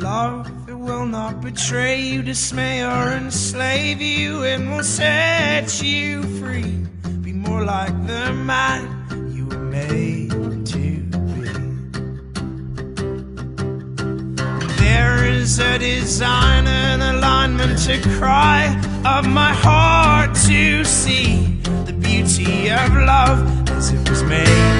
love that will not betray you, dismay or enslave you, and will set you free. Be more like the man you were made to be. There is a design and alignment to cry of my heart to see the beauty of love as it was made